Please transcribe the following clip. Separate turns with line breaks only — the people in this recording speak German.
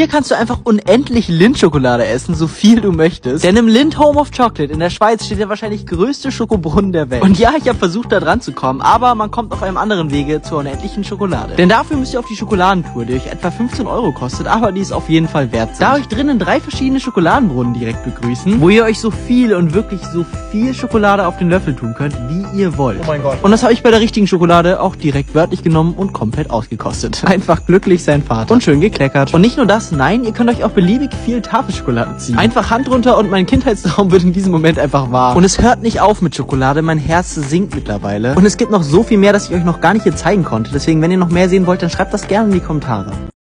hier kannst du einfach unendlich Lindt-Schokolade essen, so viel du möchtest. Denn im Lindt Home of Chocolate in der Schweiz steht der wahrscheinlich größte Schokobrunnen der Welt. Und ja, ich habe versucht da dran zu kommen, aber man kommt auf einem anderen Wege zur unendlichen Schokolade. Denn dafür müsst ihr auf die Schokoladentour, die euch etwa 15 Euro kostet, aber die ist auf jeden Fall wert. Da euch drinnen drei verschiedene Schokoladenbrunnen direkt begrüßen, wo ihr euch so viel und wirklich so viel Schokolade auf den Löffel tun könnt, wie ihr wollt.
Oh mein Gott.
Und das habe ich bei der richtigen Schokolade auch direkt wörtlich genommen und komplett ausgekostet. Einfach glücklich sein Vater. Und schön gekleckert. Und nicht nur das, nein, ihr könnt euch auch beliebig viel Tafelschokolade ziehen. Einfach Hand runter und mein Kindheitstraum wird in diesem Moment einfach wahr. Und es hört nicht auf mit Schokolade, mein Herz sinkt mittlerweile. Und es gibt noch so viel mehr, das ich euch noch gar nicht hier zeigen konnte. Deswegen, wenn ihr noch mehr sehen wollt, dann schreibt das gerne in die Kommentare.